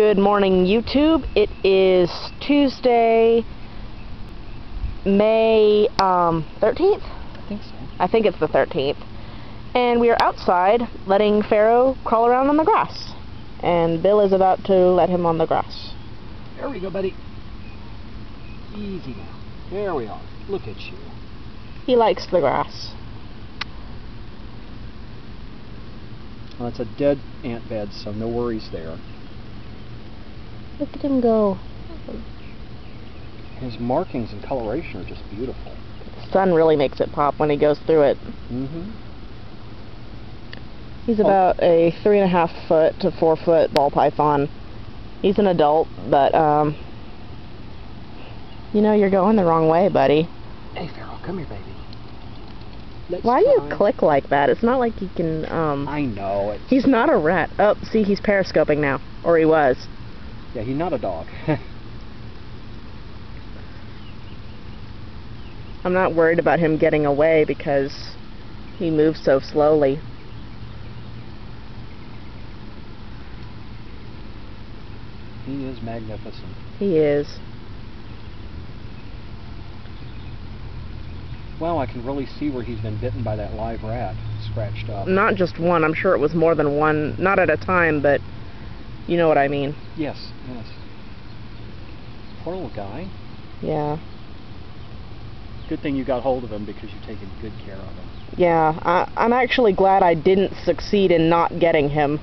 Good morning, YouTube. It is Tuesday, May um, 13th? I think so. I think it's the 13th. And we are outside letting Pharaoh crawl around on the grass. And Bill is about to let him on the grass. There we go, buddy. Easy now. There we are. Look at you. He likes the grass. Well, it's a dead ant bed, so no worries there. Look at him go. His markings and coloration are just beautiful. The sun really makes it pop when he goes through it. Mm-hmm. He's Oh. about a three and a half foot to four foot ball python. He's an adult, but um, you know you're going the wrong way, buddy. Hey, Pharaoh, come here, baby. Let's Why do you try- click like that? It's not like he can. Um, I know. It's, he's not a rat. Oh, see, he's periscoping now, or he was. Yeah, he's not a dog. I'm not worried about him getting away because he moves so slowly. he is magnificent. He is. Well, I can really see where he's been bitten by that live rat, scratched up. Not just one. I'm sure it was more than one. Not at a time, but you know what I mean. Yes, yes. Poor little guy. Yeah. Good thing you got hold of him because you've taken good care of him. Yeah, I, I'm actually glad I didn't succeed in not getting him.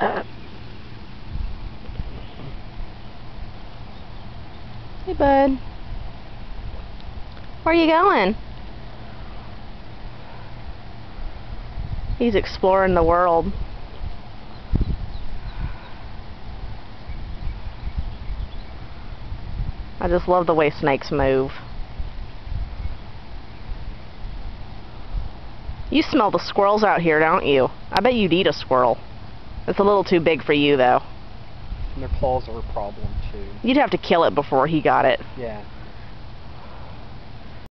Uh, hey, bud. Where are you going? He's exploring the world. I just love the way snakes move. You smell the squirrels out here, don't you? I bet you'd eat a squirrel. It's a little too big for you, though. And their claws are a problem, too. You'd have to kill it before he got it. Yeah.